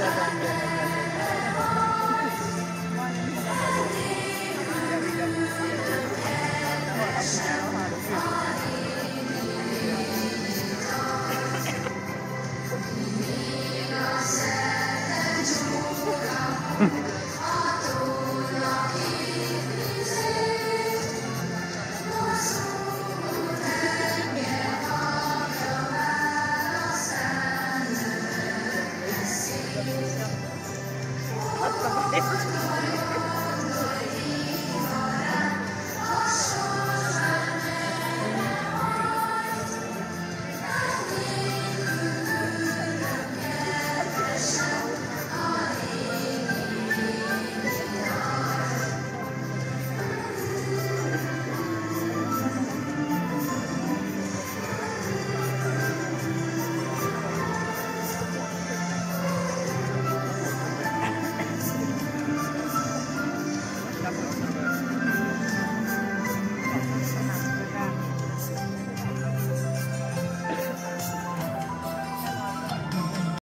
seven minutes. です